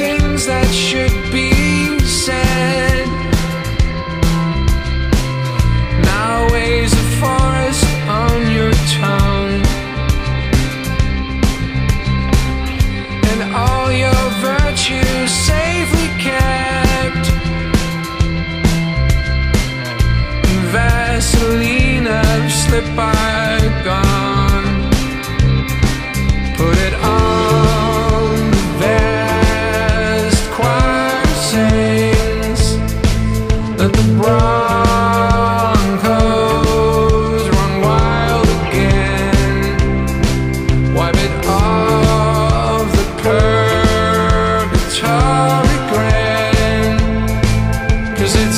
things that should be said. Now weighs a forest on your tongue, and all your virtues safely kept. Vaseline of slip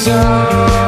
Cause